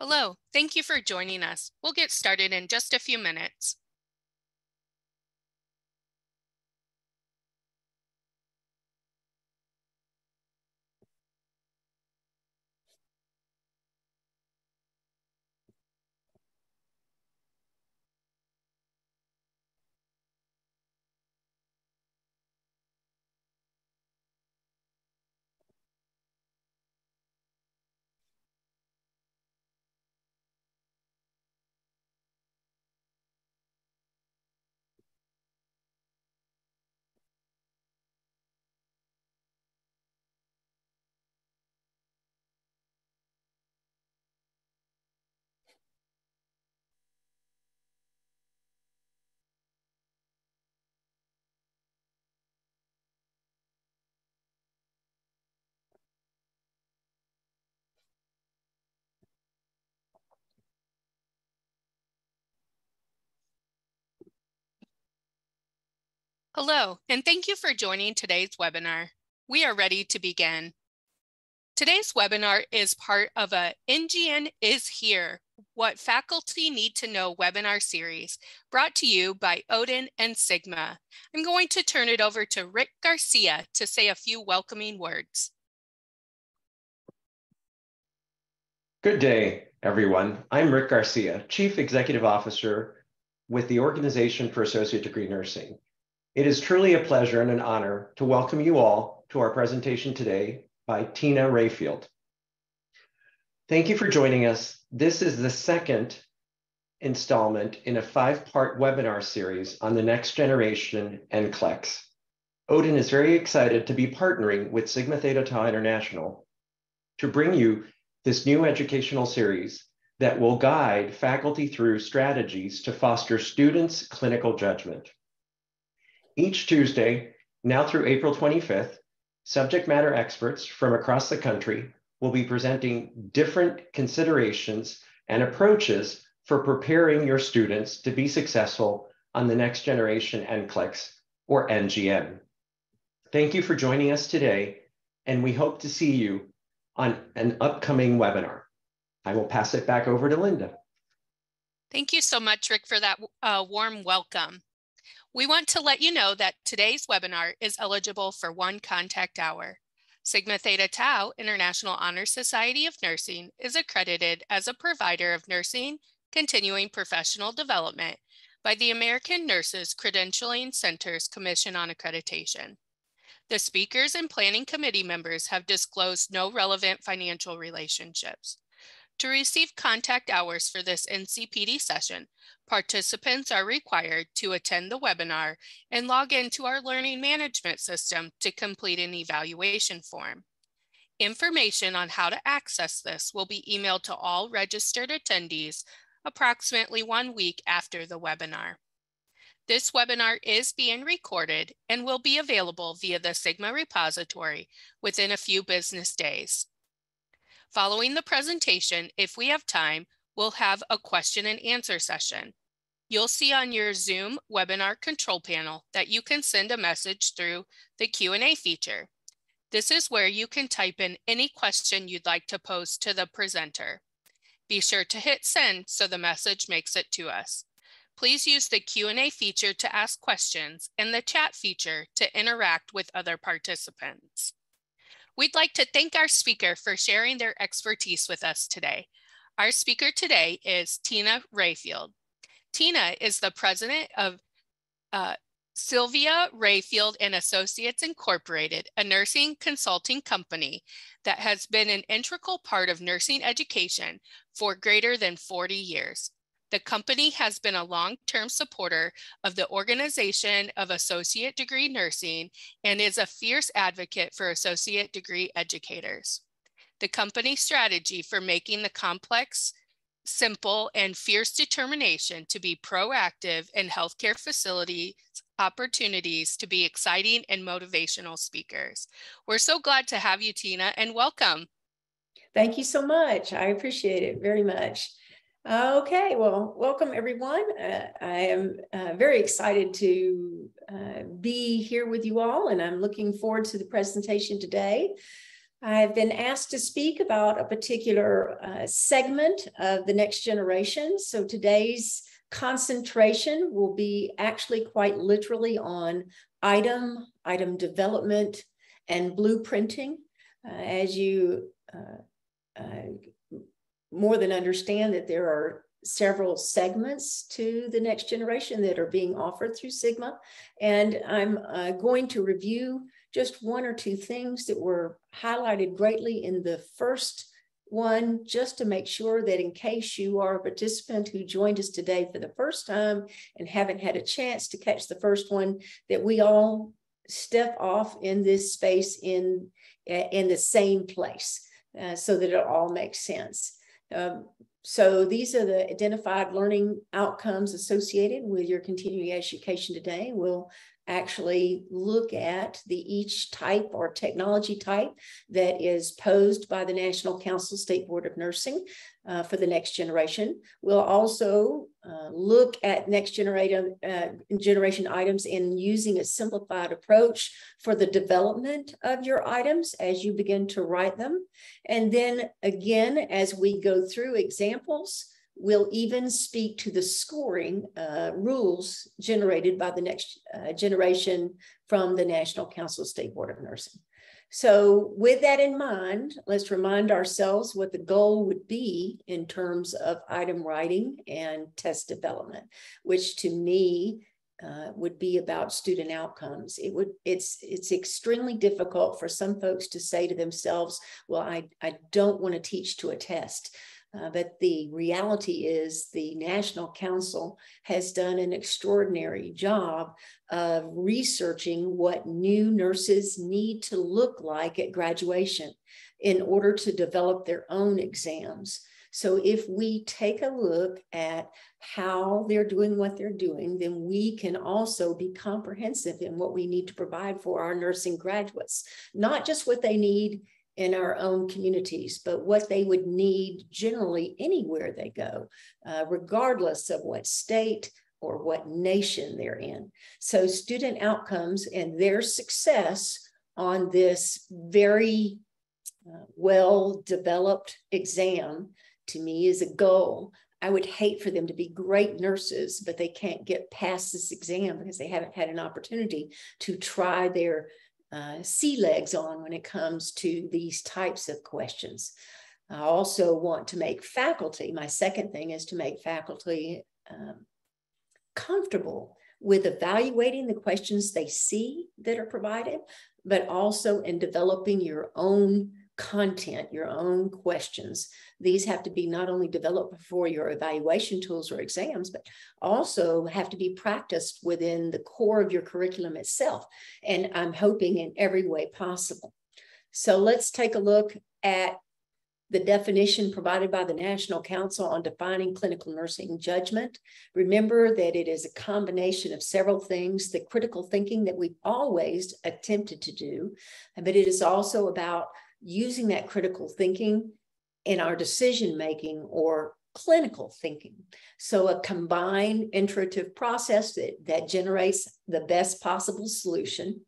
Hello, thank you for joining us. We'll get started in just a few minutes. Hello, and thank you for joining today's webinar. We are ready to begin. Today's webinar is part of a NGN is Here, What Faculty Need to Know webinar series brought to you by Odin and Sigma. I'm going to turn it over to Rick Garcia to say a few welcoming words. Good day, everyone. I'm Rick Garcia, Chief Executive Officer with the Organization for Associate Degree Nursing. It is truly a pleasure and an honor to welcome you all to our presentation today by Tina Rayfield. Thank you for joining us. This is the second installment in a five-part webinar series on the next generation NCLEX. Odin is very excited to be partnering with Sigma Theta Tau International to bring you this new educational series that will guide faculty through strategies to foster students' clinical judgment. Each Tuesday, now through April 25th, subject matter experts from across the country will be presenting different considerations and approaches for preparing your students to be successful on the next generation NCLEX or NGN. Thank you for joining us today, and we hope to see you on an upcoming webinar. I will pass it back over to Linda. Thank you so much, Rick, for that uh, warm welcome. We want to let you know that today's webinar is eligible for one contact hour. Sigma Theta Tau International Honor Society of Nursing is accredited as a provider of nursing continuing professional development by the American Nurses Credentialing Centers Commission on Accreditation. The speakers and planning committee members have disclosed no relevant financial relationships. To receive contact hours for this NCPD session, participants are required to attend the webinar and log into our learning management system to complete an evaluation form. Information on how to access this will be emailed to all registered attendees approximately one week after the webinar. This webinar is being recorded and will be available via the Sigma repository within a few business days. Following the presentation, if we have time, we'll have a question and answer session. You'll see on your Zoom webinar control panel that you can send a message through the Q&A feature. This is where you can type in any question you'd like to pose to the presenter. Be sure to hit send so the message makes it to us. Please use the Q&A feature to ask questions and the chat feature to interact with other participants. We'd like to thank our speaker for sharing their expertise with us today. Our speaker today is Tina Rayfield. Tina is the president of uh, Sylvia Rayfield and Associates Incorporated, a nursing consulting company that has been an integral part of nursing education for greater than 40 years. The company has been a long-term supporter of the Organization of Associate Degree Nursing and is a fierce advocate for associate degree educators. The company's strategy for making the complex, simple, and fierce determination to be proactive in healthcare facilities opportunities to be exciting and motivational speakers. We're so glad to have you, Tina, and welcome. Thank you so much. I appreciate it very much. Okay, well, welcome everyone. Uh, I am uh, very excited to uh, be here with you all, and I'm looking forward to the presentation today. I've been asked to speak about a particular uh, segment of the next generation. So today's concentration will be actually quite literally on item, item development, and blueprinting. Uh, as you uh, more than understand that there are several segments to the next generation that are being offered through Sigma. And I'm uh, going to review just one or two things that were highlighted greatly in the first one, just to make sure that in case you are a participant who joined us today for the first time and haven't had a chance to catch the first one, that we all step off in this space in, in the same place uh, so that it all makes sense. Um, so these are the identified learning outcomes associated with your continuing education today. We'll actually look at the each type or technology type that is posed by the National Council State Board of Nursing uh, for the next generation. We'll also uh, look at next generation, uh, generation items in using a simplified approach for the development of your items as you begin to write them. And then again, as we go through examples, we'll even speak to the scoring uh, rules generated by the next uh, generation from the National Council of State Board of Nursing. So with that in mind, let's remind ourselves what the goal would be in terms of item writing and test development, which to me uh, would be about student outcomes. It would it's it's extremely difficult for some folks to say to themselves, "Well, I I don't want to teach to a test." Uh, but the reality is, the National Council has done an extraordinary job of researching what new nurses need to look like at graduation in order to develop their own exams. So, if we take a look at how they're doing what they're doing, then we can also be comprehensive in what we need to provide for our nursing graduates, not just what they need in our own communities, but what they would need generally anywhere they go, uh, regardless of what state or what nation they're in. So, student outcomes and their success on this very uh, well developed exam to me is a goal. I would hate for them to be great nurses, but they can't get past this exam because they haven't had an opportunity to try their uh, sea legs on when it comes to these types of questions. I also want to make faculty, my second thing is to make faculty um, comfortable with evaluating the questions they see that are provided, but also in developing your own content, your own questions. These have to be not only developed for your evaluation tools or exams, but also have to be practiced within the core of your curriculum itself. And I'm hoping in every way possible. So let's take a look at the definition provided by the National Council on Defining Clinical Nursing Judgment. Remember that it is a combination of several things, the critical thinking that we've always attempted to do, but it is also about using that critical thinking in our decision making or clinical thinking. So, a combined iterative process that, that generates the best possible solution.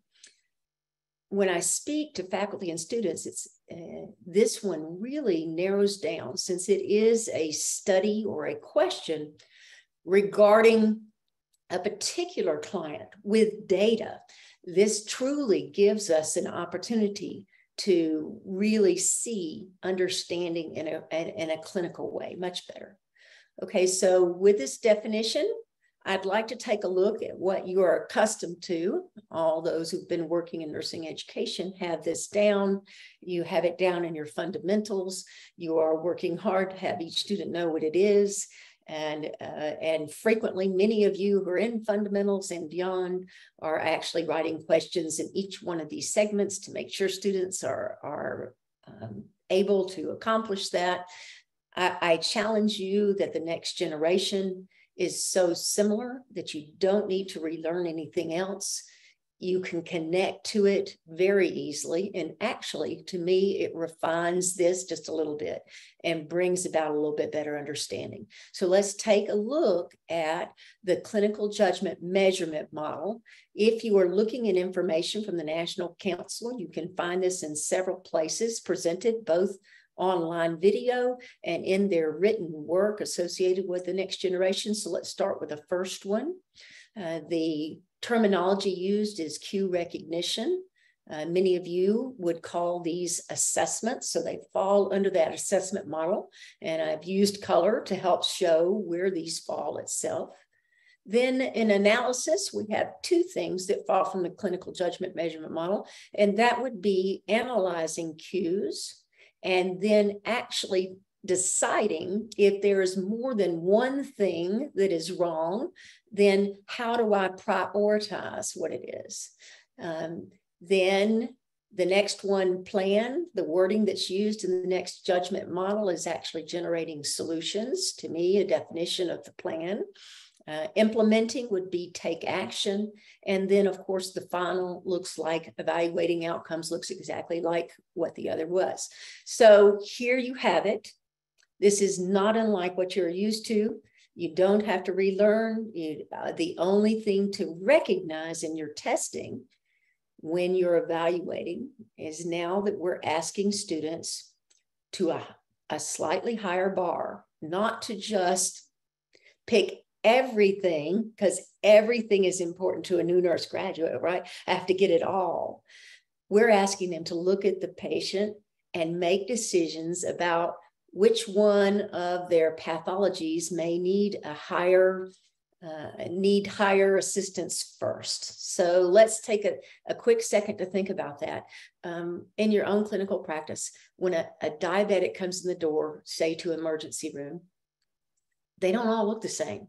When I speak to faculty and students, it's uh, this one really narrows down since it is a study or a question regarding a particular client with data. This truly gives us an opportunity to really see understanding in a, in a clinical way, much better. Okay, so with this definition, I'd like to take a look at what you are accustomed to. All those who've been working in nursing education have this down. You have it down in your fundamentals. You are working hard to have each student know what it is. And, uh, and frequently, many of you who are in fundamentals and beyond are actually writing questions in each one of these segments to make sure students are, are um, able to accomplish that. I, I challenge you that the next generation is so similar that you don't need to relearn anything else. You can connect to it very easily. And actually, to me, it refines this just a little bit and brings about a little bit better understanding. So let's take a look at the clinical judgment measurement model. If you are looking at information from the National Council, you can find this in several places presented, both online video and in their written work associated with the next generation. So let's start with the first one. Uh, the terminology used is cue recognition. Uh, many of you would call these assessments, so they fall under that assessment model. And I've used color to help show where these fall itself. Then in analysis, we have two things that fall from the clinical judgment measurement model, and that would be analyzing cues and then actually deciding if there is more than one thing that is wrong, then how do I prioritize what it is? Um, then the next one plan, the wording that's used in the next judgment model is actually generating solutions. To me, a definition of the plan. Uh, implementing would be take action. And then, of course, the final looks like evaluating outcomes, looks exactly like what the other was. So here you have it. This is not unlike what you're used to. You don't have to relearn. You, uh, the only thing to recognize in your testing when you're evaluating is now that we're asking students to a, a slightly higher bar, not to just pick everything, because everything is important to a new nurse graduate, right? I have to get it all. We're asking them to look at the patient and make decisions about which one of their pathologies may need a higher uh, need higher assistance first. So let's take a, a quick second to think about that. Um, in your own clinical practice, when a, a diabetic comes in the door, say to emergency room, they don't all look the same.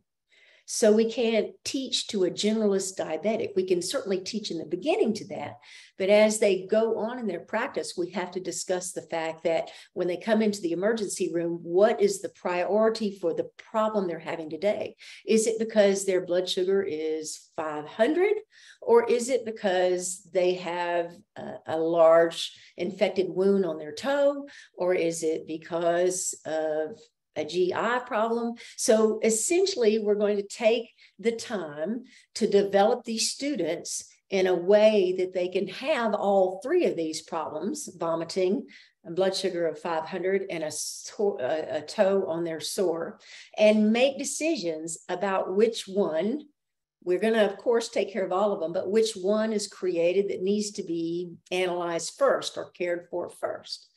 So we can't teach to a generalist diabetic. We can certainly teach in the beginning to that. But as they go on in their practice, we have to discuss the fact that when they come into the emergency room, what is the priority for the problem they're having today? Is it because their blood sugar is 500? Or is it because they have a, a large infected wound on their toe? Or is it because of a GI problem. So essentially, we're going to take the time to develop these students in a way that they can have all three of these problems vomiting, blood sugar of 500, and a, a, toe on their sore and make decisions about which one. We're going to, of course, take care of all of them, but which one is created that needs to be analyzed first or cared for first.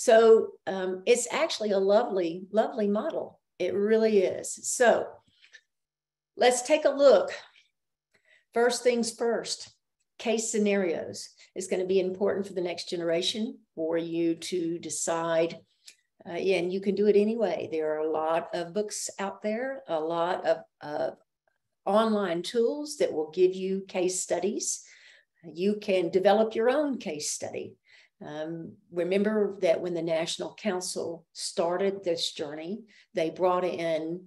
So um, it's actually a lovely, lovely model. It really is. So let's take a look. First things first, case scenarios is going to be important for the next generation for you to decide. Uh, and you can do it anyway. There are a lot of books out there, a lot of, of online tools that will give you case studies. You can develop your own case study. Um, remember that when the National Council started this journey, they brought in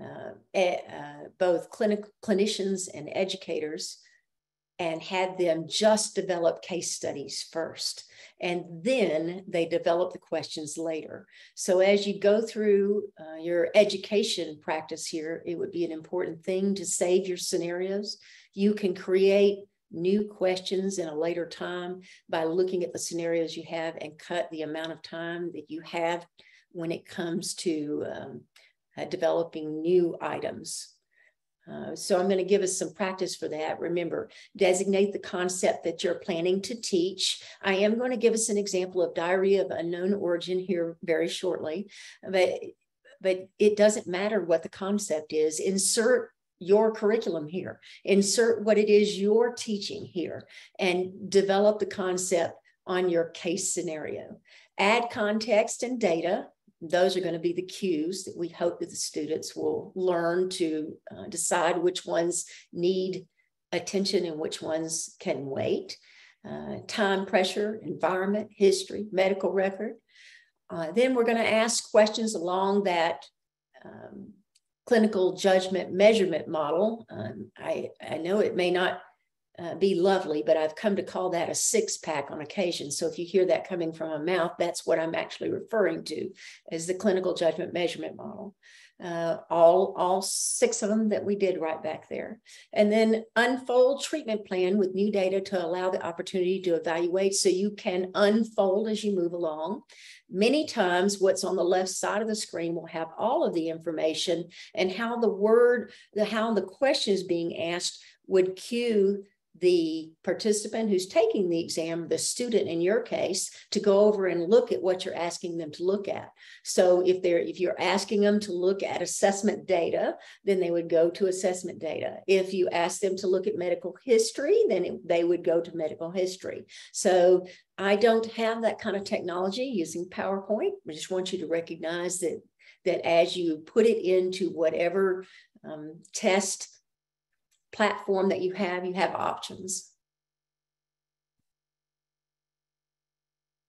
uh, uh, both clinic, clinicians and educators and had them just develop case studies first. And then they develop the questions later. So as you go through uh, your education practice here, it would be an important thing to save your scenarios. You can create new questions in a later time by looking at the scenarios you have and cut the amount of time that you have when it comes to um, uh, developing new items. Uh, so I'm going to give us some practice for that. Remember, designate the concept that you're planning to teach. I am going to give us an example of diarrhea of unknown origin here very shortly, but but it doesn't matter what the concept is. Insert your curriculum here, insert what it is you're teaching here, and develop the concept on your case scenario. Add context and data. Those are going to be the cues that we hope that the students will learn to uh, decide which ones need attention and which ones can wait. Uh, time pressure, environment, history, medical record. Uh, then we're going to ask questions along that um, clinical judgment measurement model. Um, I, I know it may not uh, be lovely, but I've come to call that a six pack on occasion. So if you hear that coming from a mouth, that's what I'm actually referring to as the clinical judgment measurement model. Uh, all all six of them that we did right back there and then unfold treatment plan with new data to allow the opportunity to evaluate so you can unfold as you move along many times what's on the left side of the screen will have all of the information and how the word the how the question is being asked would cue the participant who's taking the exam, the student in your case, to go over and look at what you're asking them to look at. So if they're if you're asking them to look at assessment data, then they would go to assessment data. If you ask them to look at medical history, then it, they would go to medical history. So I don't have that kind of technology using PowerPoint. I just want you to recognize that that as you put it into whatever um, test platform that you have, you have options.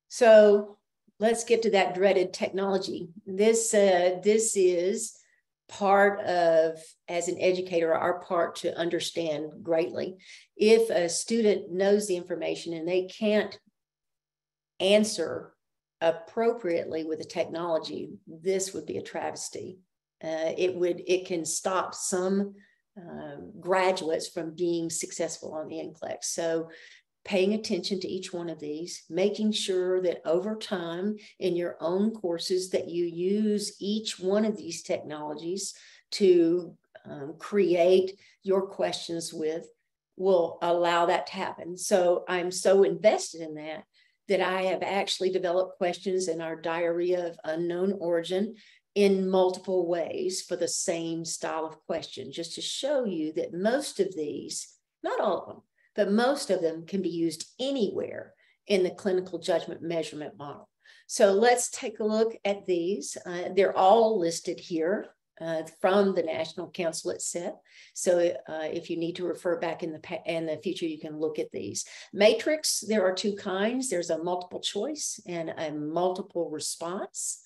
So let's get to that dreaded technology. This, uh, this is part of, as an educator, our part to understand greatly. If a student knows the information and they can't answer appropriately with the technology, this would be a travesty. Uh, it would, it can stop some um, graduates from being successful on the NCLEX. So paying attention to each one of these, making sure that over time in your own courses that you use each one of these technologies to um, create your questions with will allow that to happen. So I'm so invested in that that I have actually developed questions in our diarrhea of unknown origin in multiple ways for the same style of question, just to show you that most of these, not all of them, but most of them can be used anywhere in the clinical judgment measurement model. So let's take a look at these. Uh, they're all listed here uh, from the National Council itself. So uh, if you need to refer back in the in the future, you can look at these. Matrix, there are two kinds. There's a multiple choice and a multiple response.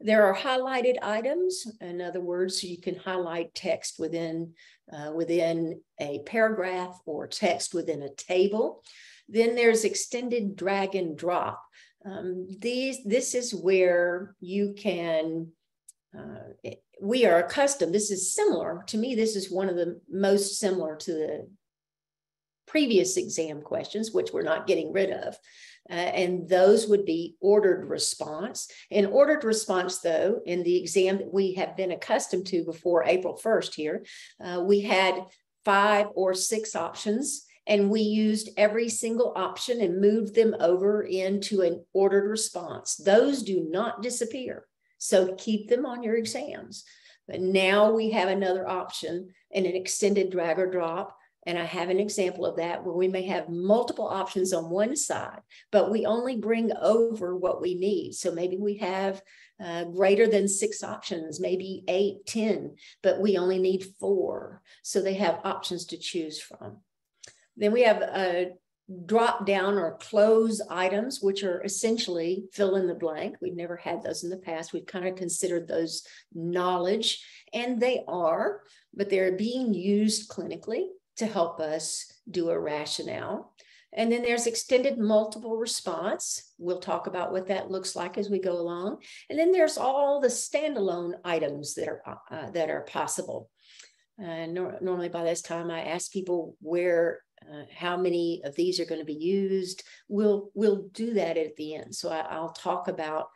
There are highlighted items. In other words, you can highlight text within, uh, within a paragraph or text within a table. Then there's extended drag and drop. Um, these, this is where you can, uh, we are accustomed, this is similar, to me, this is one of the most similar to the previous exam questions, which we're not getting rid of. Uh, and those would be ordered response. In ordered response, though, in the exam that we have been accustomed to before April 1st here, uh, we had five or six options and we used every single option and moved them over into an ordered response. Those do not disappear. So keep them on your exams. But now we have another option and an extended drag or drop and I have an example of that where we may have multiple options on one side, but we only bring over what we need. So maybe we have uh, greater than six options, maybe eight, ten, but we only need four. So they have options to choose from. Then we have a drop down or cloze items, which are essentially fill in the blank. We've never had those in the past. We've kind of considered those knowledge, and they are, but they're being used clinically to help us do a rationale. And then there's extended multiple response. We'll talk about what that looks like as we go along. And then there's all the standalone items that are uh, that are possible. Uh, nor normally by this time, I ask people where, uh, how many of these are going to be used. We'll we'll do that at the end. So I, will talk about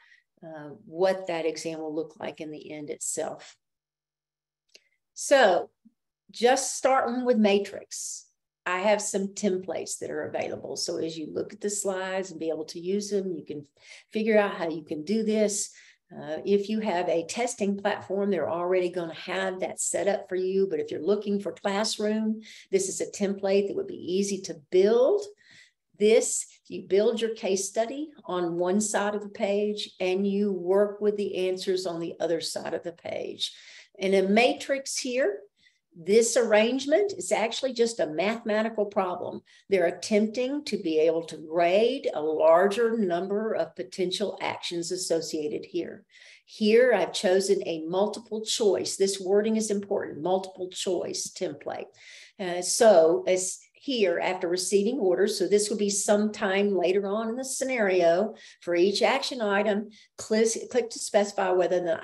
uh, what that exam will look like in the end itself. So just starting with matrix, I have some templates that are available. So as you look at the slides and be able to use them, you can figure out how you can do this. Uh, if you have a testing platform, they're already going to have that set up for you. But if you're looking for classroom, this is a template that would be easy to build. This, you build your case study on one side of the page and you work with the answers on the other side of the page. And a matrix here, this arrangement is actually just a mathematical problem. They're attempting to be able to grade a larger number of potential actions associated here. Here, I've chosen a multiple choice. This wording is important, multiple choice template. Uh, so as here after receiving orders. So this would be sometime later on in the scenario for each action item. Click, click to specify whether the,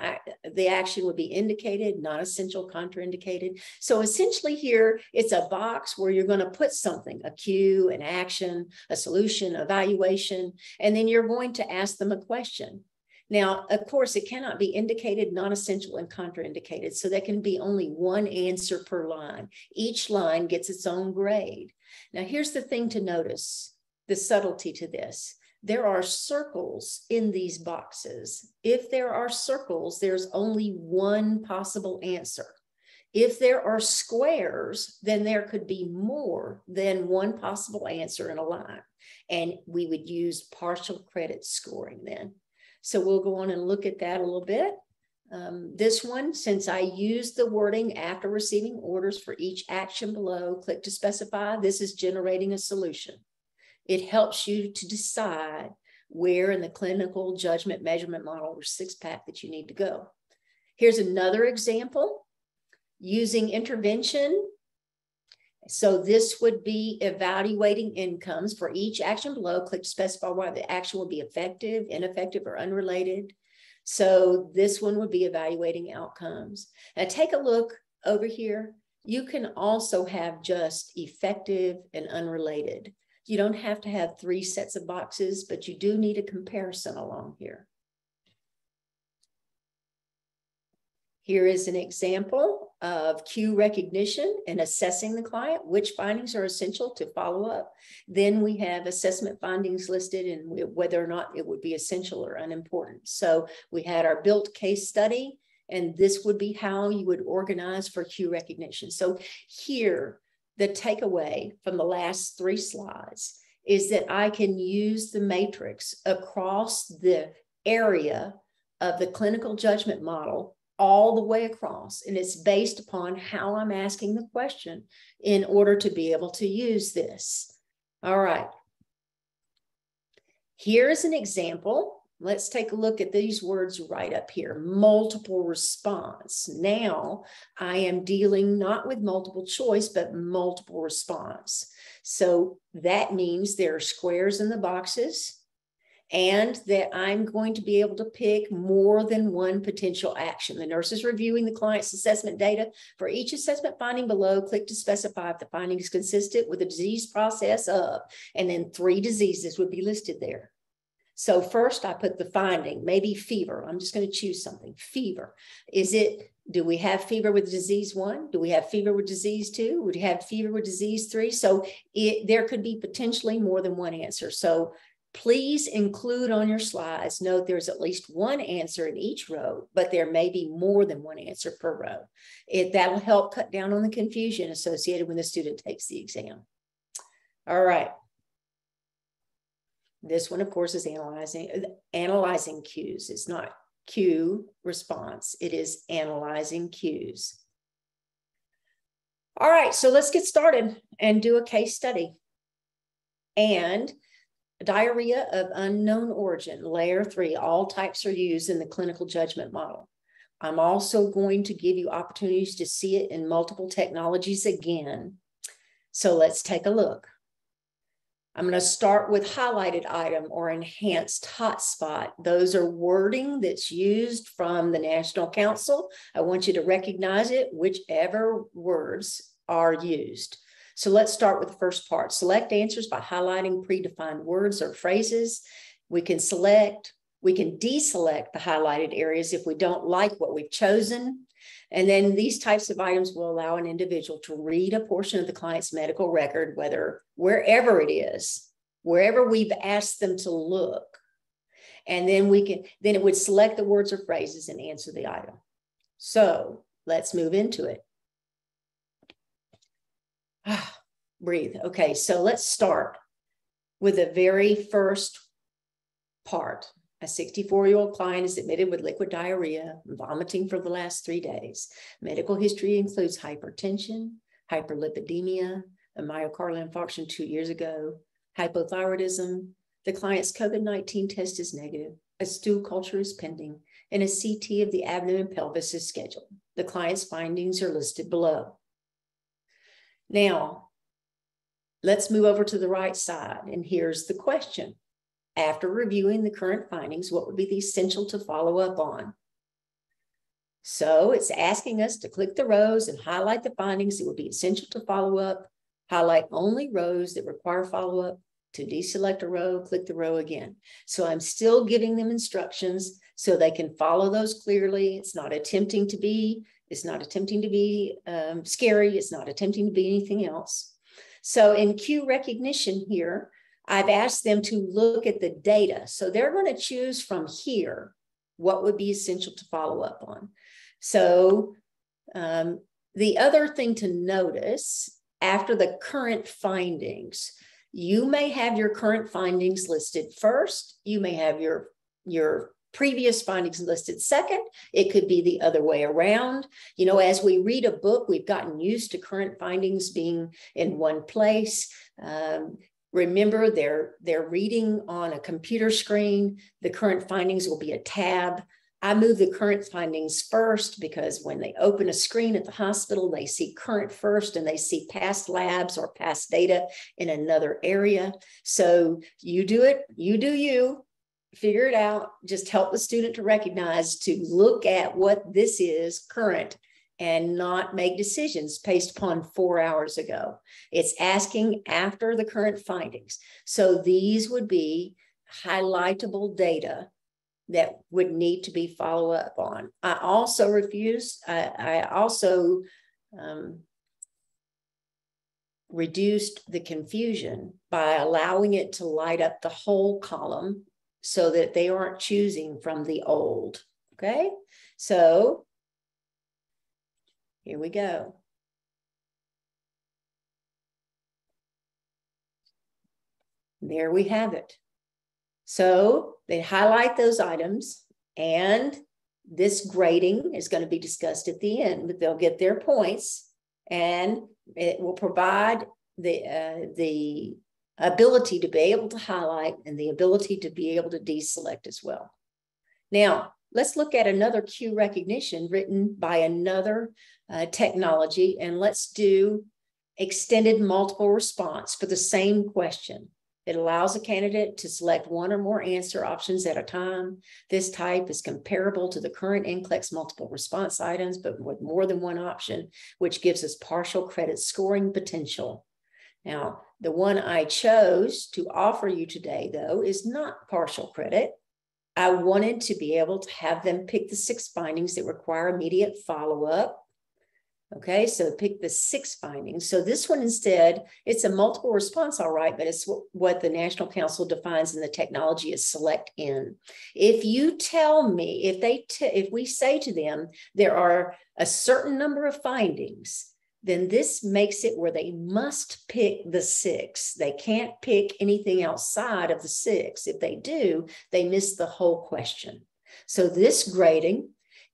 the action would be indicated, not essential, contraindicated. So essentially, here it's a box where you're going to put something a cue, an action, a solution, evaluation, and then you're going to ask them a question. Now, of course, it cannot be indicated, non-essential, and contraindicated. So there can be only one answer per line. Each line gets its own grade. Now, here's the thing to notice, the subtlety to this. There are circles in these boxes. If there are circles, there's only one possible answer. If there are squares, then there could be more than one possible answer in a line. And we would use partial credit scoring then. So we'll go on and look at that a little bit. Um, this one, since I used the wording after receiving orders for each action below, click to specify, this is generating a solution. It helps you to decide where in the clinical judgment measurement model or six pack that you need to go. Here's another example using intervention so this would be evaluating incomes for each action below. Click to specify why the action will be effective, ineffective, or unrelated. So this one would be evaluating outcomes. Now take a look over here. You can also have just effective and unrelated. You don't have to have three sets of boxes, but you do need a comparison along here. Here is an example of cue recognition and assessing the client, which findings are essential to follow up. Then we have assessment findings listed and whether or not it would be essential or unimportant. So we had our built case study, and this would be how you would organize for cue recognition. So here, the takeaway from the last three slides is that I can use the matrix across the area of the clinical judgment model all the way across. And it's based upon how I'm asking the question in order to be able to use this. All right. Here's an example. Let's take a look at these words right up here multiple response. Now I am dealing not with multiple choice, but multiple response. So that means there are squares in the boxes and that I'm going to be able to pick more than one potential action. The nurse is reviewing the client's assessment data. For each assessment finding below, click to specify if the finding is consistent with the disease process of, and then three diseases would be listed there. So first I put the finding, maybe fever. I'm just going to choose something. Fever. Is it, do we have fever with disease one? Do we have fever with disease two? Would you have fever with disease three? So it, there could be potentially more than one answer. So Please include on your slides, note there's at least one answer in each row, but there may be more than one answer per row. It, that'll help cut down on the confusion associated when the student takes the exam. All right. This one, of course, is analyzing, analyzing cues. It's not cue response. It is analyzing cues. All right, so let's get started and do a case study. And Diarrhea of unknown origin, layer three, all types are used in the clinical judgment model. I'm also going to give you opportunities to see it in multiple technologies again. So let's take a look. I'm going to start with highlighted item or enhanced hotspot. Those are wording that's used from the National Council. I want you to recognize it, whichever words are used. So let's start with the first part. Select answers by highlighting predefined words or phrases. We can select, we can deselect the highlighted areas if we don't like what we've chosen. And then these types of items will allow an individual to read a portion of the client's medical record, whether wherever it is, wherever we've asked them to look. And then we can, then it would select the words or phrases and answer the item. So let's move into it. Breathe. Okay, so let's start with the very first part. A 64 year old client is admitted with liquid diarrhea, vomiting for the last three days. Medical history includes hypertension, hyperlipidemia, a myocardial infarction two years ago, hypothyroidism. The client's COVID 19 test is negative, a stool culture is pending, and a CT of the abdomen and pelvis is scheduled. The client's findings are listed below. Now, let's move over to the right side. And here's the question. After reviewing the current findings, what would be the essential to follow up on? So it's asking us to click the rows and highlight the findings that would be essential to follow up, highlight only rows that require follow up, to deselect a row, click the row again. So I'm still giving them instructions so they can follow those clearly. It's not attempting to be, it's not attempting to be um, scary. It's not attempting to be anything else. So in cue recognition here, I've asked them to look at the data. So they're going to choose from here what would be essential to follow up on. So um, the other thing to notice after the current findings, you may have your current findings listed first. You may have your, your previous findings listed second. It could be the other way around. You know, as we read a book, we've gotten used to current findings being in one place. Um, remember, they're, they're reading on a computer screen. The current findings will be a tab. I move the current findings first because when they open a screen at the hospital, they see current first and they see past labs or past data in another area. So you do it, you do you, figure it out, just help the student to recognize to look at what this is current and not make decisions based upon four hours ago. It's asking after the current findings. So these would be highlightable data that would need to be follow up on. I also refuse, I, I also um, reduced the confusion by allowing it to light up the whole column so that they aren't choosing from the old. Okay, so here we go. There we have it. So they highlight those items and this grading is going to be discussed at the end, but they'll get their points and it will provide the uh, the ability to be able to highlight and the ability to be able to deselect as well. Now, let's look at another cue recognition written by another uh, technology, and let's do extended multiple response for the same question. It allows a candidate to select one or more answer options at a time. This type is comparable to the current NCLEX multiple response items, but with more than one option, which gives us partial credit scoring potential. Now, the one I chose to offer you today, though, is not partial credit. I wanted to be able to have them pick the six findings that require immediate follow up Okay, so pick the six findings. So this one instead, it's a multiple response, all right, but it's what the National Council defines in the technology as select N. If you tell me, if they, if we say to them there are a certain number of findings, then this makes it where they must pick the six. They can't pick anything outside of the six. If they do, they miss the whole question. So this grading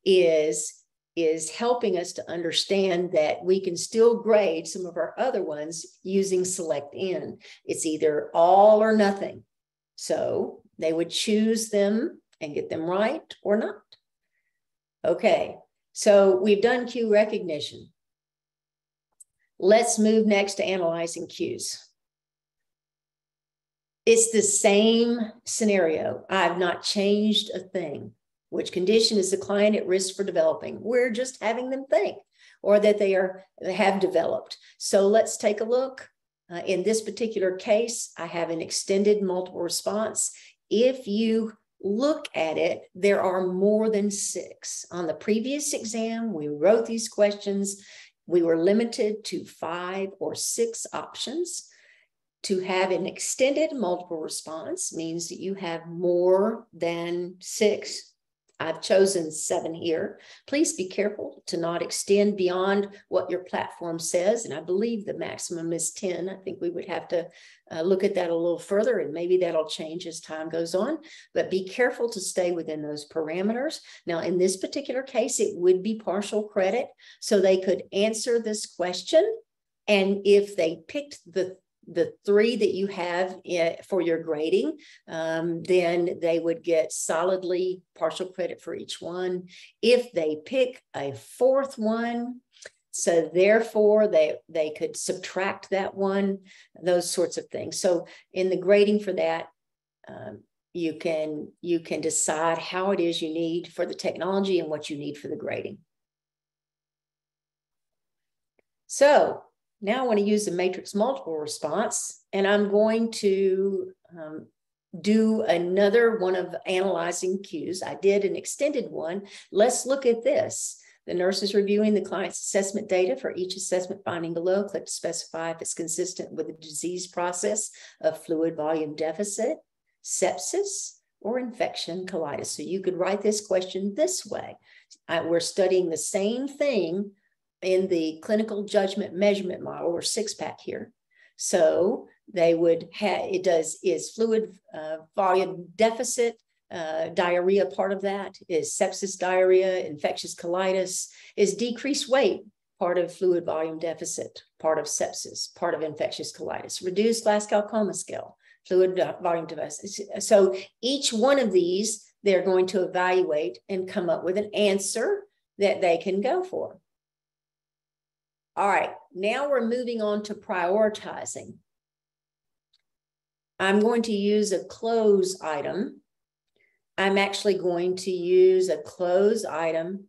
is is helping us to understand that we can still grade some of our other ones using select N. It's either all or nothing. So they would choose them and get them right or not. Okay, so we've done cue recognition. Let's move next to analyzing cues. It's the same scenario. I've not changed a thing. Which condition is the client at risk for developing? We're just having them think or that they are they have developed. So let's take a look. Uh, in this particular case, I have an extended multiple response. If you look at it, there are more than six. On the previous exam, we wrote these questions. We were limited to five or six options. To have an extended multiple response means that you have more than six I've chosen seven here. Please be careful to not extend beyond what your platform says. And I believe the maximum is 10. I think we would have to uh, look at that a little further and maybe that'll change as time goes on. But be careful to stay within those parameters. Now, in this particular case, it would be partial credit. So they could answer this question. And if they picked the the three that you have for your grading, um, then they would get solidly partial credit for each one. If they pick a fourth one, so therefore they they could subtract that one those sorts of things so in the grading for that um, you can you can decide how it is you need for the technology and what you need for the grading so now i want to use the matrix multiple response and i'm going to um, do another one of analyzing cues i did an extended one let's look at this the nurse is reviewing the client's assessment data for each assessment finding below. Click to specify if it's consistent with the disease process of fluid volume deficit, sepsis, or infection colitis. So you could write this question this way. Uh, we're studying the same thing in the clinical judgment measurement model or six pack here. So they would have, it does, is fluid uh, volume deficit uh, diarrhea part of that? Is sepsis diarrhea, infectious colitis? Is decreased weight part of fluid volume deficit, part of sepsis, part of infectious colitis? Reduced Glasgow Coma scale, fluid volume deficit. So each one of these, they're going to evaluate and come up with an answer that they can go for. All right, now we're moving on to prioritizing. I'm going to use a cloze item I'm actually going to use a cloze item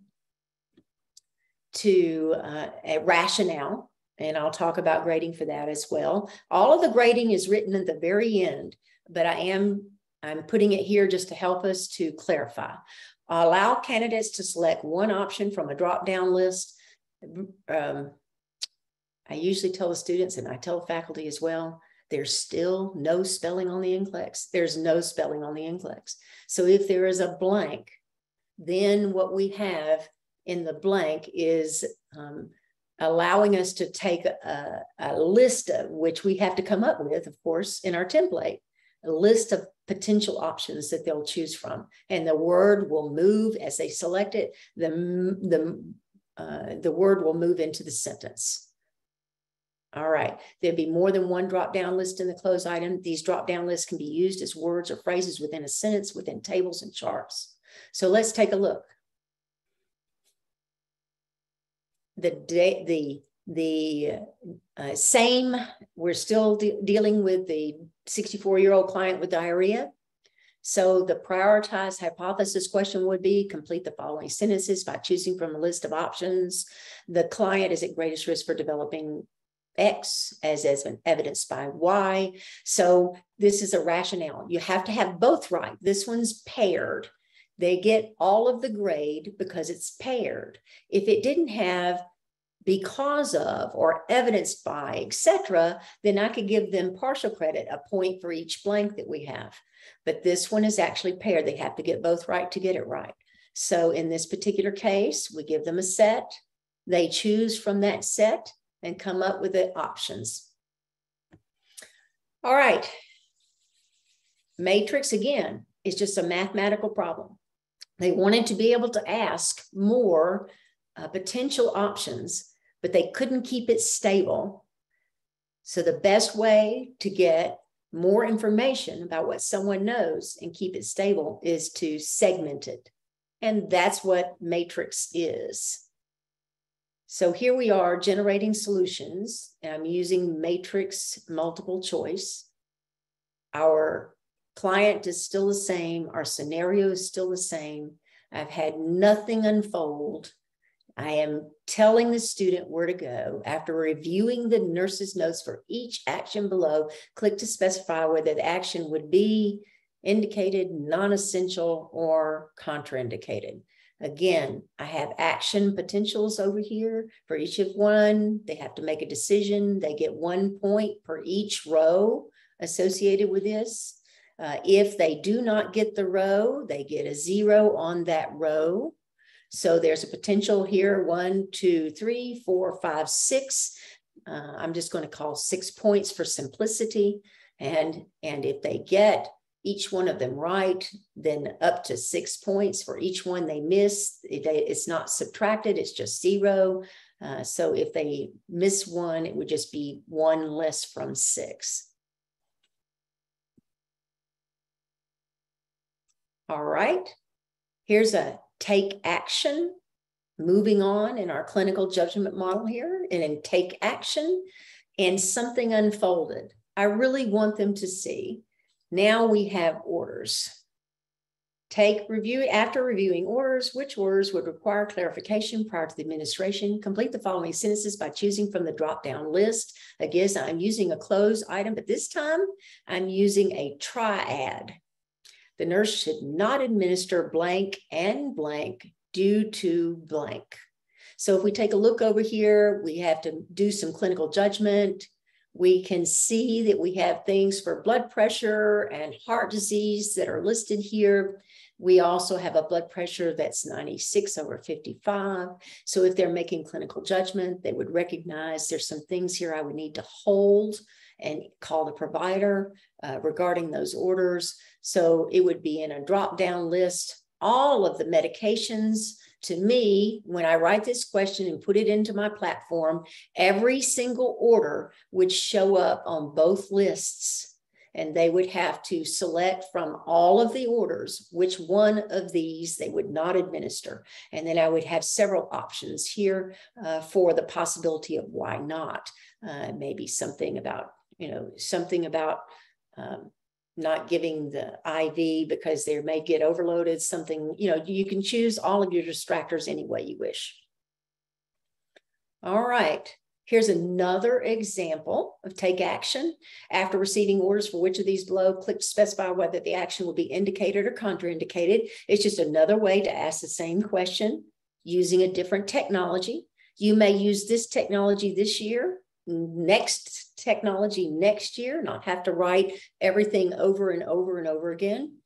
to uh, a rationale, and I'll talk about grading for that as well. All of the grading is written at the very end, but I am I'm putting it here just to help us to clarify. Allow candidates to select one option from a drop-down list. Um, I usually tell the students, and I tell faculty as well, there's still no spelling on the NCLEX. There's no spelling on the NCLEX. So if there is a blank, then what we have in the blank is um, allowing us to take a, a list of which we have to come up with, of course, in our template, a list of potential options that they'll choose from. And the word will move as they select it, the, the, uh, the word will move into the sentence. All right, there'd be more than one drop-down list in the cloze item. These drop-down lists can be used as words or phrases within a sentence, within tables and charts. So let's take a look. The, day, the, the uh, same, we're still de dealing with the 64-year-old client with diarrhea. So the prioritized hypothesis question would be complete the following sentences by choosing from a list of options. The client is at greatest risk for developing X as, as an evidenced by Y. So this is a rationale. You have to have both right. This one's paired. They get all of the grade because it's paired. If it didn't have because of or evidenced by, etc., then I could give them partial credit, a point for each blank that we have. But this one is actually paired. They have to get both right to get it right. So in this particular case, we give them a set. They choose from that set and come up with the options. All right. Matrix, again, is just a mathematical problem. They wanted to be able to ask more uh, potential options, but they couldn't keep it stable. So the best way to get more information about what someone knows and keep it stable is to segment it. And that's what matrix is. So here we are generating solutions, and I'm using matrix multiple choice. Our client is still the same, our scenario is still the same. I've had nothing unfold. I am telling the student where to go. After reviewing the nurse's notes for each action below, click to specify whether the action would be indicated, non essential, or contraindicated. Again, I have action potentials over here for each of one. They have to make a decision. They get one point per each row associated with this. Uh, if they do not get the row, they get a zero on that row. So there's a potential here one, two, three, four, five, six. Uh, I'm just going to call six points for simplicity. And, and if they get each one of them right, then up to six points for each one they miss. It's not subtracted, it's just zero. Uh, so if they miss one, it would just be one less from six. All right, here's a take action. moving on in our clinical judgment model here and in take action and something unfolded. I really want them to see now we have orders. Take review after reviewing orders, which orders would require clarification prior to the administration. Complete the following sentences by choosing from the drop down list. Again, I'm using a closed item, but this time I'm using a triad. The nurse should not administer blank and blank due to blank. So if we take a look over here, we have to do some clinical judgment. We can see that we have things for blood pressure and heart disease that are listed here. We also have a blood pressure that's 96 over 55. So if they're making clinical judgment, they would recognize there's some things here I would need to hold and call the provider uh, regarding those orders. So it would be in a drop down list, all of the medications to me, when I write this question and put it into my platform, every single order would show up on both lists. And they would have to select from all of the orders which one of these they would not administer. And then I would have several options here uh, for the possibility of why not. Uh, maybe something about, you know, something about um, not giving the IV because they may get overloaded, something, you know, you can choose all of your distractors any way you wish. All right, here's another example of take action. After receiving orders for which of these below, click to specify whether the action will be indicated or contraindicated. It's just another way to ask the same question using a different technology. You may use this technology this year next technology next year, not have to write everything over and over and over again.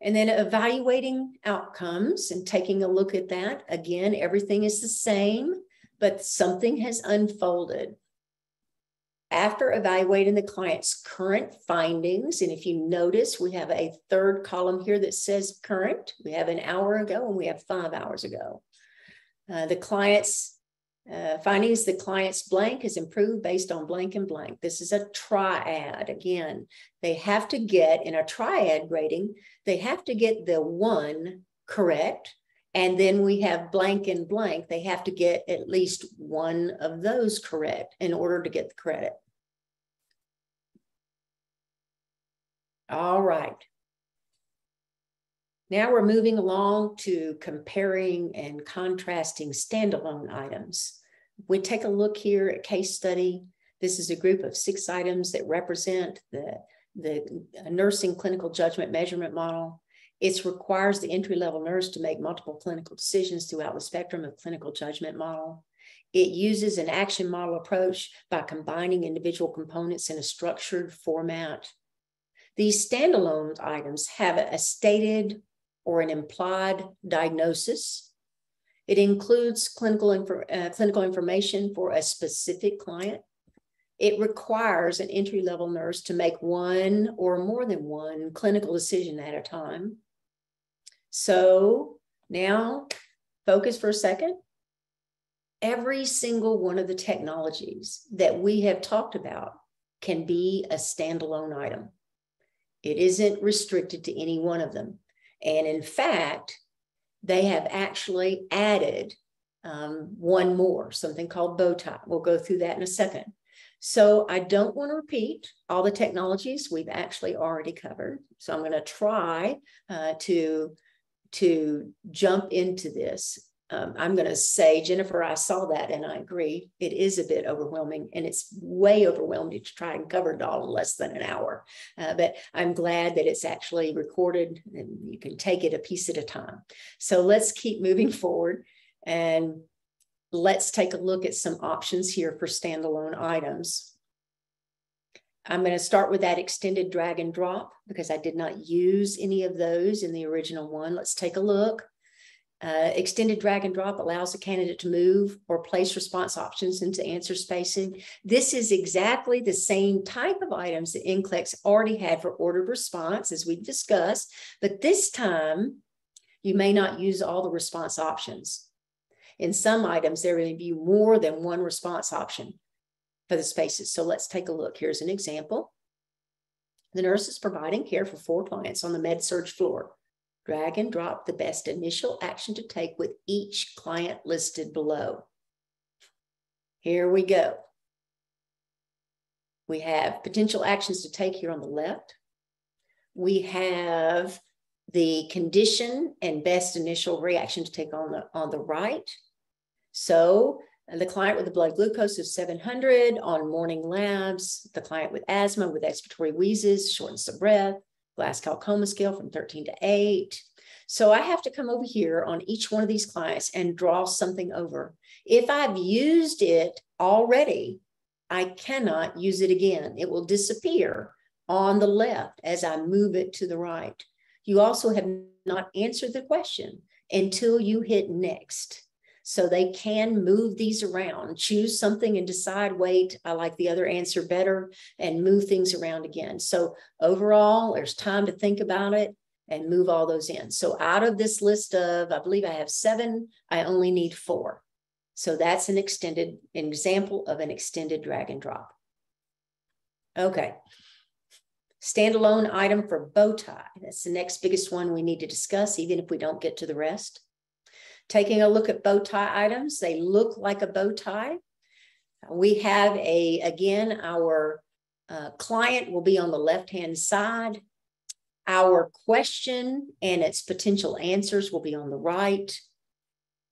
And then evaluating outcomes and taking a look at that. Again, everything is the same, but something has unfolded. After evaluating the client's current findings, and if you notice, we have a third column here that says current. We have an hour ago and we have five hours ago. Uh, the client's uh, findings the client's blank is improved based on blank and blank. This is a triad. Again, they have to get in a triad grading, they have to get the one correct. And then we have blank and blank. They have to get at least one of those correct in order to get the credit. All right. Now we're moving along to comparing and contrasting standalone items. We take a look here at case study. This is a group of six items that represent the, the nursing clinical judgment measurement model. It requires the entry level nurse to make multiple clinical decisions throughout the spectrum of clinical judgment model. It uses an action model approach by combining individual components in a structured format. These standalone items have a stated or an implied diagnosis. It includes clinical, uh, clinical information for a specific client. It requires an entry level nurse to make one or more than one clinical decision at a time. So now, focus for a second. Every single one of the technologies that we have talked about can be a standalone item. It isn't restricted to any one of them. And in fact, they have actually added um, one more, something called bow tie. We'll go through that in a second. So I don't want to repeat all the technologies we've actually already covered. So I'm going to try uh, to, to jump into this um, I'm going to say, Jennifer, I saw that and I agree. It is a bit overwhelming and it's way overwhelming to try and cover it all in less than an hour. Uh, but I'm glad that it's actually recorded and you can take it a piece at a time. So let's keep moving forward and let's take a look at some options here for standalone items. I'm going to start with that extended drag and drop because I did not use any of those in the original one. Let's take a look. Uh, extended drag and drop allows the candidate to move or place response options into answer spacing. This is exactly the same type of items that NCLEX already had for ordered response, as we discussed, but this time you may not use all the response options. In some items, there may be more than one response option for the spaces. So let's take a look. Here's an example. The nurse is providing care for four clients on the med surg floor. Drag and drop the best initial action to take with each client listed below. Here we go. We have potential actions to take here on the left. We have the condition and best initial reaction to take on the, on the right. So uh, the client with the blood glucose of 700 on morning labs, the client with asthma with expiratory wheezes, shortness of breath, Glasgow coma scale from 13 to 8. So I have to come over here on each one of these clients and draw something over. If I've used it already, I cannot use it again. It will disappear on the left as I move it to the right. You also have not answered the question until you hit next. So they can move these around, choose something and decide, wait, I like the other answer better, and move things around again. So overall, there's time to think about it and move all those in. So out of this list of, I believe I have seven, I only need four. So that's an extended an example of an extended drag and drop. Okay. Standalone item for bow tie. That's the next biggest one we need to discuss, even if we don't get to the rest. Taking a look at bow tie items, they look like a bow tie. We have a, again, our uh, client will be on the left-hand side. Our question and its potential answers will be on the right.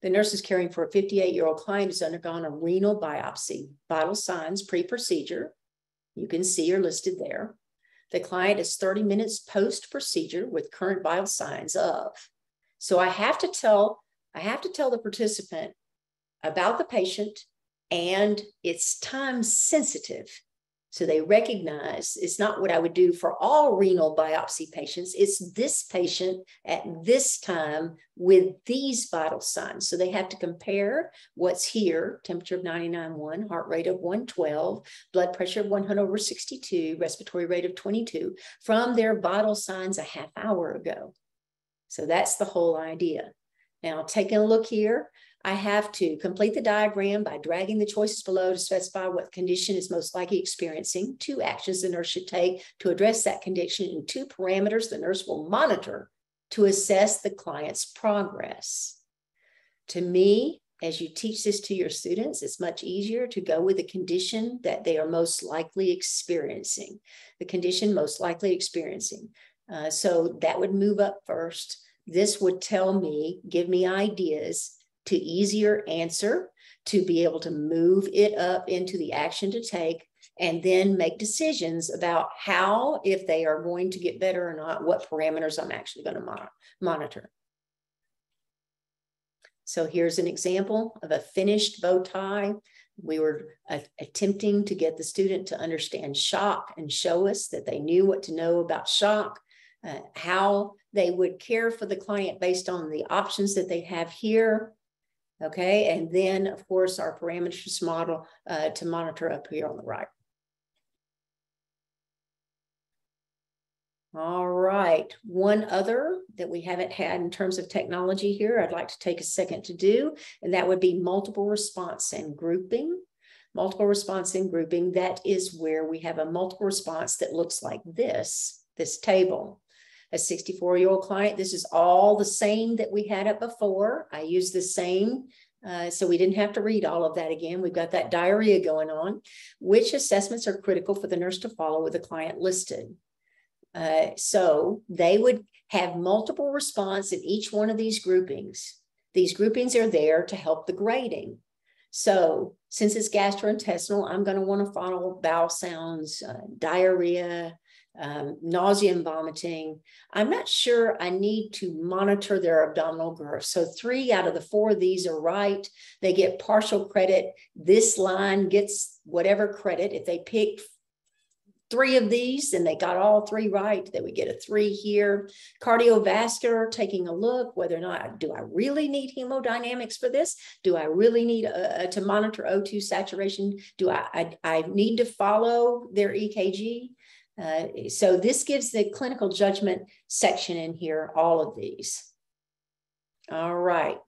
The nurse is caring for a 58 year old client who's undergone a renal biopsy, vital signs pre procedure. You can see are listed there. The client is 30 minutes post procedure with current vital signs of. So I have to tell, I have to tell the participant about the patient and it's time sensitive so they recognize it's not what I would do for all renal biopsy patients. It's this patient at this time with these vital signs. So they have to compare what's here temperature of 99.1, heart rate of 112, blood pressure of 100 over 62, respiratory rate of 22 from their vital signs a half hour ago. So that's the whole idea. Now, taking a look here, I have to complete the diagram by dragging the choices below to specify what condition is most likely experiencing, two actions the nurse should take to address that condition, and two parameters the nurse will monitor to assess the client's progress. To me, as you teach this to your students, it's much easier to go with the condition that they are most likely experiencing, the condition most likely experiencing. Uh, so that would move up first. This would tell me, give me ideas to easier answer, to be able to move it up into the action to take, and then make decisions about how, if they are going to get better or not, what parameters I'm actually going to monitor. So here's an example of a finished bow tie. We were attempting to get the student to understand shock and show us that they knew what to know about shock, uh, how they would care for the client based on the options that they have here, Okay, and then of course our parameters model uh, to monitor up here on the right. All right, one other that we haven't had in terms of technology here, I'd like to take a second to do, and that would be multiple response and grouping. Multiple response and grouping, that is where we have a multiple response that looks like this, this table a 64 year old client. This is all the same that we had it before. I use the same. Uh, so we didn't have to read all of that again. We've got that diarrhea going on. Which assessments are critical for the nurse to follow with the client listed? Uh, so they would have multiple response in each one of these groupings. These groupings are there to help the grading. So since it's gastrointestinal, I'm going to want to follow bowel sounds, uh, diarrhea, um, nausea and vomiting. I'm not sure I need to monitor their abdominal girth. So three out of the four of these are right. They get partial credit. This line gets whatever credit. If they pick three of these and they got all three right, they would get a three here. Cardiovascular, taking a look whether or not do I really need hemodynamics for this? Do I really need uh, to monitor O2 saturation? Do I, I, I need to follow their EKG? Uh, so this gives the clinical judgment section in here, all of these. All right.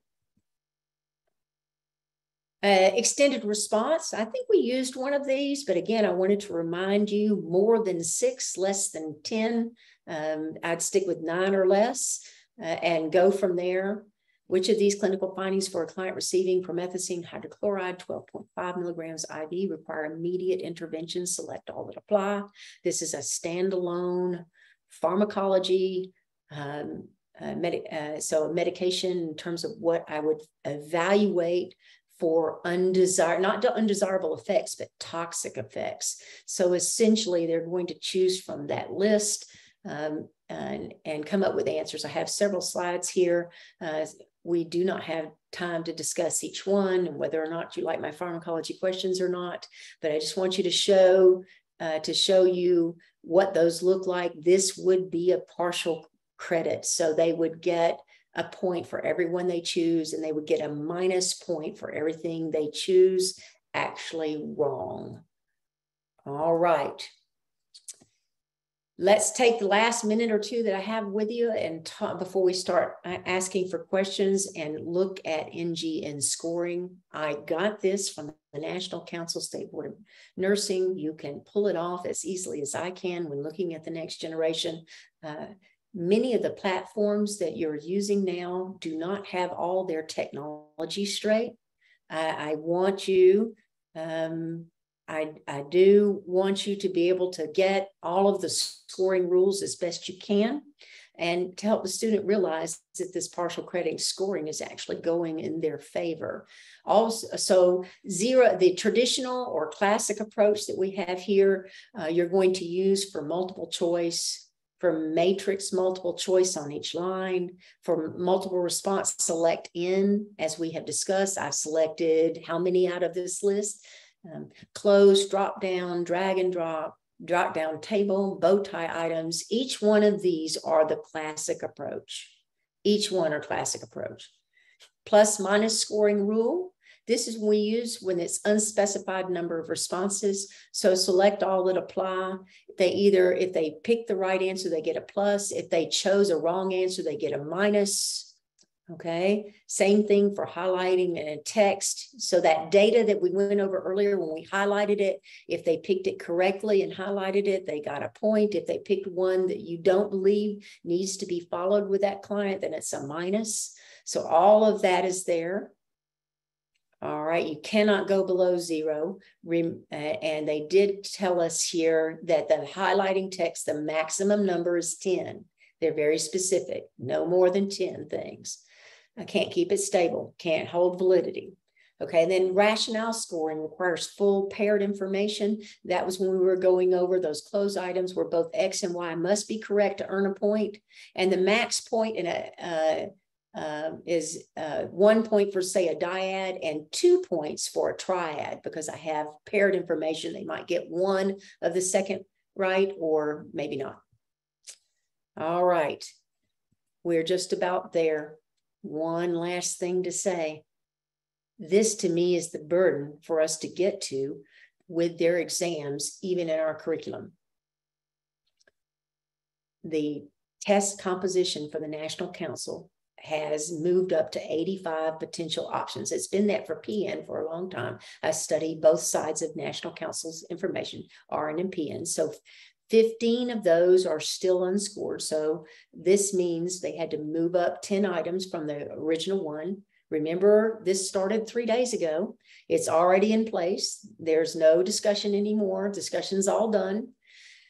Uh, extended response, I think we used one of these, but again, I wanted to remind you more than six, less than 10. Um, I'd stick with nine or less. uh, and go from there. Which of these clinical findings for a client receiving promethazine hydrochloride 12.5 milligrams IV require immediate intervention? Select all that apply. This is a standalone pharmacology um, uh, med- uh, so medication in terms of what I would evaluate for undesirable, not undesirable effects, but toxic effects. So essentially, they're going to choose from that list um, and, and come up with answers. I have several slides here. Uh, we do not have time to discuss each one and whether or not you like my pharmacology questions or not, but I just want you to show uh, to show you what those look like. This would be a partial credit. So they would get a point for everyone they choose, and they would get a minus point for everything they choose actually wrong. All right. Let's take the last minute or two that I have with you and talk before we start asking for questions and look at NGN scoring. I got this from the National Council State Board of Nursing. You can pull it off as easily as I can when looking at the next generation. Uh, many of the platforms that you're using now do not have all their technology straight. I, I want you, um, I, I do want you to be able to get all of the scoring rules as best you can and to help the student realize that this partial crediting scoring is actually going in their favor. Also, so zero, the traditional or classic approach that we have here, uh, you're going to use for multiple choice for matrix multiple choice on each line. For multiple response, select N, as we have discussed. I've selected how many out of this list. Um, cloze, drop down, drag and drop, drop down table, bow tie items. Each one of these are the classic approach. Each one are classic approach. Plus minus scoring rule. This is we use when it's unspecified number of responses. So select all that apply. They either, if they pick the right answer, they get a plus. If they chose a wrong answer, they get a minus. Okay, same thing for highlighting and text. So that data that we went over earlier when we highlighted it, if they picked it correctly and highlighted it, they got a point. If they picked one that you don't believe needs to be followed with that client, then it's a minus. So all of that is there. All right, you cannot go below zero. And they did tell us here that the highlighting text, the maximum number is 10. They're very specific, no more than 10 things. I can't keep it stable, can't hold validity. Okay, then rationale scoring requires full paired information. That was when we were going over those cloze items where both X and Y must be correct to earn a point. And the max point in a, uh, uh, is uh, one point for, say, a dyad and two points for a triad because I have paired information. They might get one of the second right or maybe not. All right. We're just about there. One last thing to say. This to me is the burden for us to get to with their exams, even in our curriculum. The test composition for the National Council has moved up to 85 potential options. It's been that for PN for a long time. I study both sides of National Council's information, RN and PN. So 15 of those are still unscored. So this means they had to move up 10 items from the original one. Remember, this started three days ago. It's already in place. There's no discussion anymore. Discussion's all done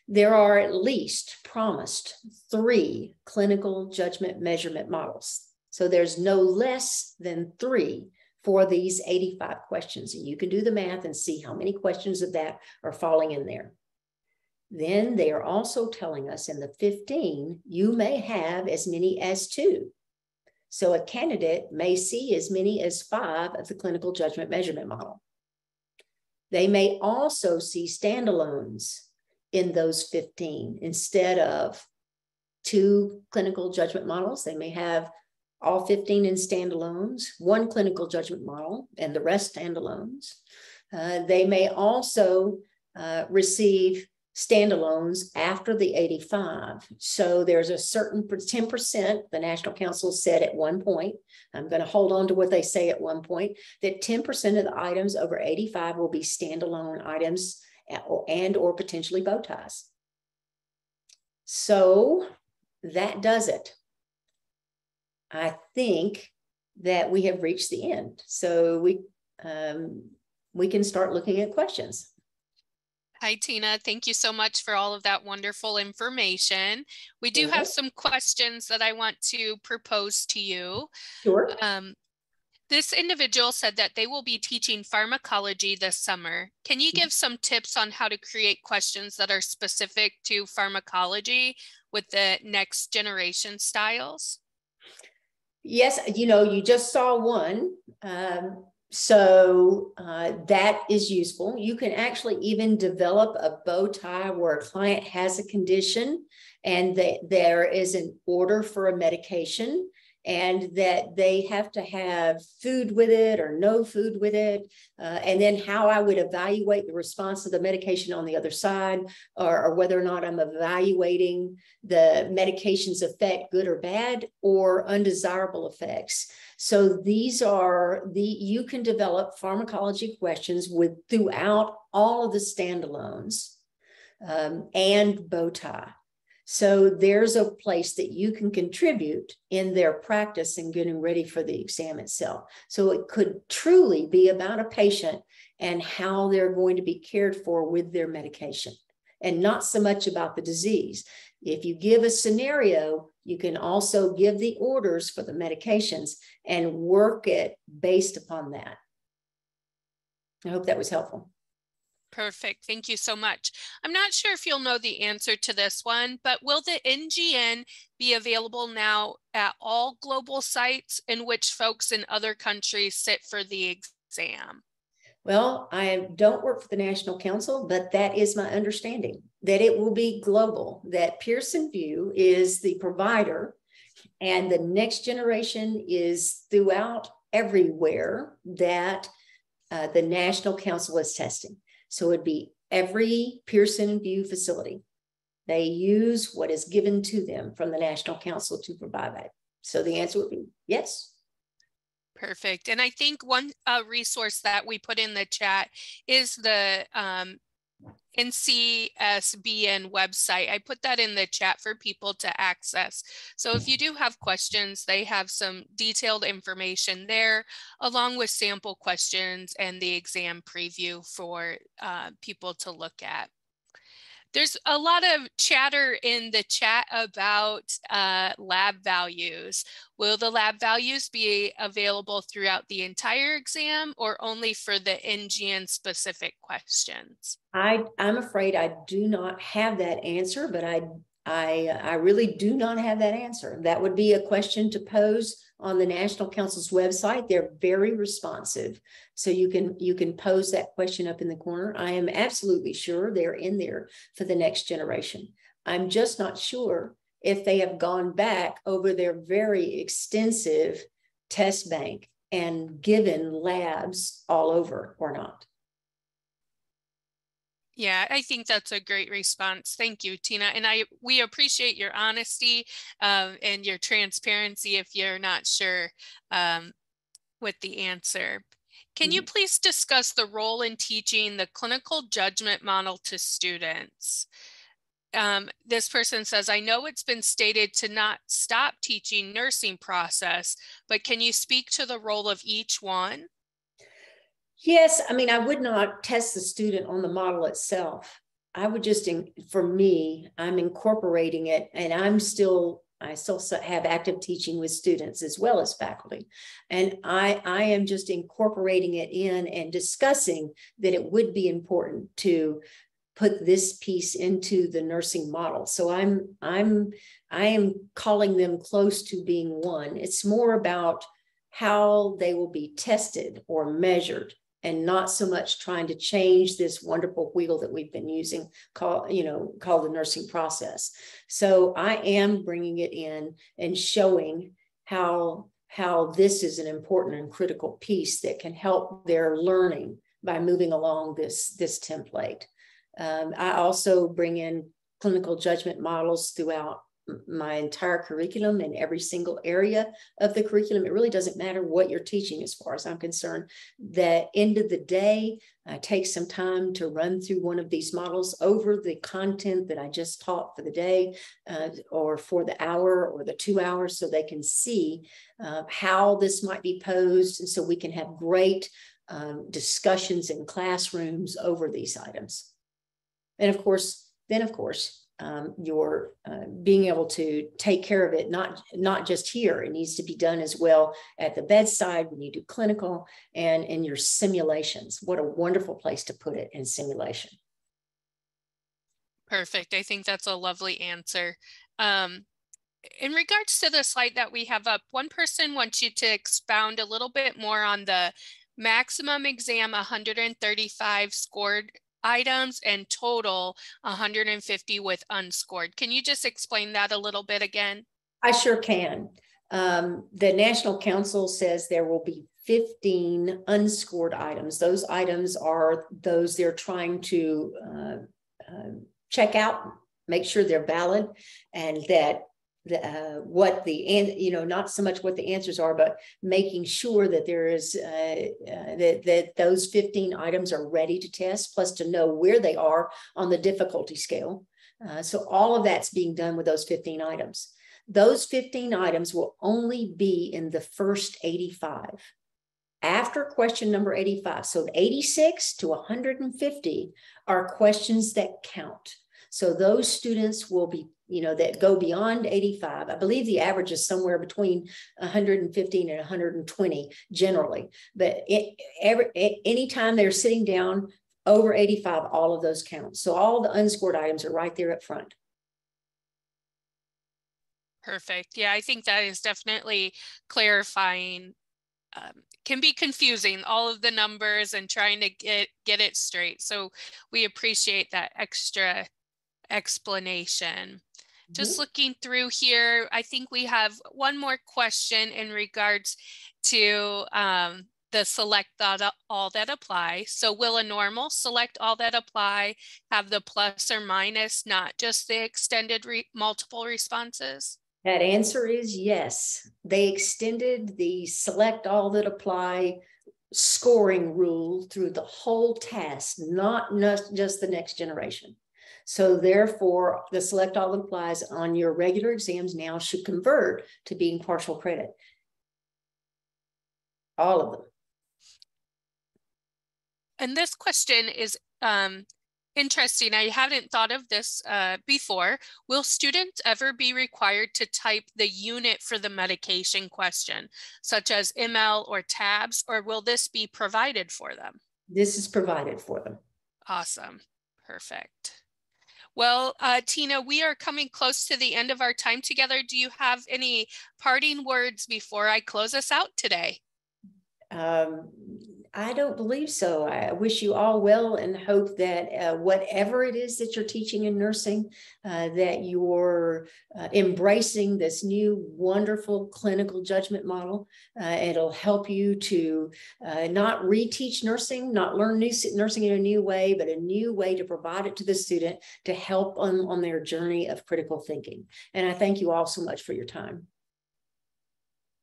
there are at least promised three clinical judgment measurement models. So there's no less than three for these 85 questions. And you can do the math and see how many questions of that are falling in there. Then they are also telling us in the 15, you may have as many as two. So a candidate may see as many as five of the clinical judgment measurement model. They may also see standalones in those 15 instead of two clinical judgment models. They may have all 15 in standalones, one clinical judgment model, and the rest standalones. Uh, they may also uh, receive standalones after the 85. So there's a certain 10%, the National Council said at one point, I'm going to hold on to what they say at one point, that 10% of the items over 85 will be standalone items and or potentially bow ties. So that does it. I think that we have reached the end. So we um, we can start looking at questions. Hi, Tina. Thank you so much for all of that wonderful information. We do have some questions that I want to propose to you. Sure. Um, this individual said that they will be teaching pharmacology this summer. Can you give some tips on how to create questions that are specific to pharmacology with the next generation styles? Yes, you know, you just saw one. Um, so uh, that is useful. You can actually even develop a bow tie where a client has a condition and that there is an order for a medication and that they have to have food with it or no food with it. Uh, and then how I would evaluate the response of the medication on the other side, or, or, whether or not I'm evaluating the medication's effect, good or bad, or undesirable effects. So these are the, you can develop pharmacology questions with throughout all of the standalones um, and bow tie. So there's a place that you can contribute in their practice and getting ready for the exam itself. So it could truly be about a patient and how they're going to be cared for with their medication and not so much about the disease. If you give a scenario, you can also give the orders for the medications and work it based upon that. I hope that was helpful. Perfect. Thank you so much. I'm not sure if you'll know the answer to this one, but will the NGN be available now at all global sites in which folks in other countries sit for the exam? Well, I don't work for the National Council, but that is my understanding that it will be global, that Pearson VUE is the provider, and the next generation is throughout everywhere that uh, the National Council is testing. So it'd be every Pearson VUE facility. They use what is given to them from the National Council to provide that. So the answer would be yes. Perfect. And I think one uh, resource that we put in the chat is the um, NCSBN website. I put that in the chat for people to access. So if you do have questions, they have some detailed information there, along with sample questions and the exam preview for uh, people to look at. There's a lot of chatter in the chat about uh, lab values. Will the lab values be available throughout the entire exam or only for the NGN specific questions? I, I'm afraid I do not have that answer, but I, I, I really do not have that answer. That would be a question to pose on the National Council's website. They're very responsive. So you can you can pose that question up in the corner. I am absolutely sure they're in there for the next generation. I'm just not sure if they have gone back over their very extensive test bank and given labs all over or not. Yeah, I think that's a great response. Thank you, Tina. And I we appreciate your honesty um, and your transparency if you're not sure um, with the answer. Can you mm-hmm. please discuss the role in teaching the clinical judgment model to students? Um, this person says, I know it's been stated to not stop teaching nursing process, but can you speak to the role of each one? Yes, I mean, I would not test the student on the model itself. I would just, in, for me, I'm incorporating it and I'm still, I still have active teaching with students as well as faculty. And I, I am just incorporating it in and discussing that it would be important to put this piece into the nursing model. So I'm, I'm, I am calling them close to being one. It's more about how they will be tested or measured and not so much trying to change this wonderful wheel that we've been using called you know called the nursing process. So i am bringing it in and showing how how this is an important and critical piece that can help their learning by moving along this this template. Um, i also bring in clinical judgment models throughout my entire curriculum in every single area of the curriculum. It really doesn't matter what you're teaching as far as I'm concerned. The end of the day, I take some time to run through one of these models over the content that I just taught for the day uh, or for the hour or the two hours so they can see uh, how this might be posed. And so we can have great um, discussions in classrooms over these items. And of course, then of course, um, your uh, being able to take care of it, not, not just here, it needs to be done as well at the bedside when you do clinical and in your simulations. What a wonderful place to put it in simulation. Perfect. I think that's a lovely answer. Um, in regards to the slide that we have up, one person wants you to expound a little bit more on the maximum exam 135 scored items and total 150 with unscored. Can you just explain that a little bit again? I sure can. Um, the National Council says there will be 15 unscored items. Those items are those they're trying to uh, uh, check out, make sure they're valid, and that the, uh, what the and you know not so much what the answers are but making sure that there is uh, uh, that that those 15 items are ready to test plus to know where they are on the difficulty scale. Uh, so all of that's being done with those 15 items. Those 15 items will only be in the first 85 after question number 85 so 86 to 150 are questions that count. So those students will be you know, that go beyond 85. I believe the average is somewhere between 115 and 120 generally. But it, every anytime they're sitting down over 85, all of those count. So all the unscored items are right there up front. Perfect. Yeah, I think that is definitely clarifying. Um, can be confusing all of the numbers and trying to get get it straight. So we appreciate that extra explanation. Just mm-hmm. looking through here, I think we have one more question in regards to um, the select that, all that apply. So will a normal select all that apply have the plus or minus, not just the extended re multiple responses? That answer is yes. They extended the select all that apply scoring rule through the whole task, not just the next generation. So therefore, the select all applies on your regular exams now should convert to being partial credit. All of them. And this question is um, interesting. I hadn't thought of this uh, before. Will students ever be required to type the unit for the medication question, such as ml or tabs, or will this be provided for them? This is provided for them. Awesome. Perfect. Well, uh, Tina, we are coming close to the end of our time together. Do you have any parting words before I close us out today? Um, I don't believe so. I wish you all well and hope that uh, whatever it is that you're teaching in nursing, uh, that you're uh, embracing this new wonderful clinical judgment model. Uh, it'll help you to uh, not reteach nursing, not learn new nursing in a new way, but a new way to provide it to the student to help them on their journey of critical thinking. And I thank you all so much for your time.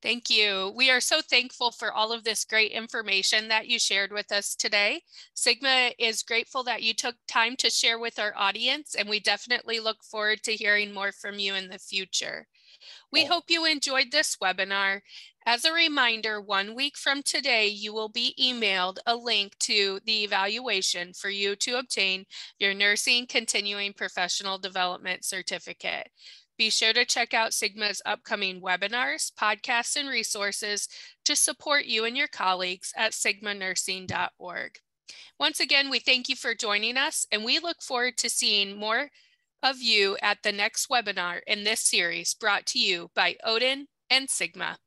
Thank you. We are so thankful for all of this great information that you shared with us today. Sigma is grateful that you took time to share with our audience, and we definitely look forward to hearing more from you in the future. We hope you enjoyed this webinar. As a reminder, one week from today, you will be emailed a link to the evaluation for you to obtain your Nursing Continuing Professional Development Certificate. Be sure to check out Sigma's upcoming webinars, podcasts, and resources to support you and your colleagues at sigmanursing.org. Once again, we thank you for joining us, and we look forward to seeing more of you at the next webinar in this series brought to you by Odin and Sigma.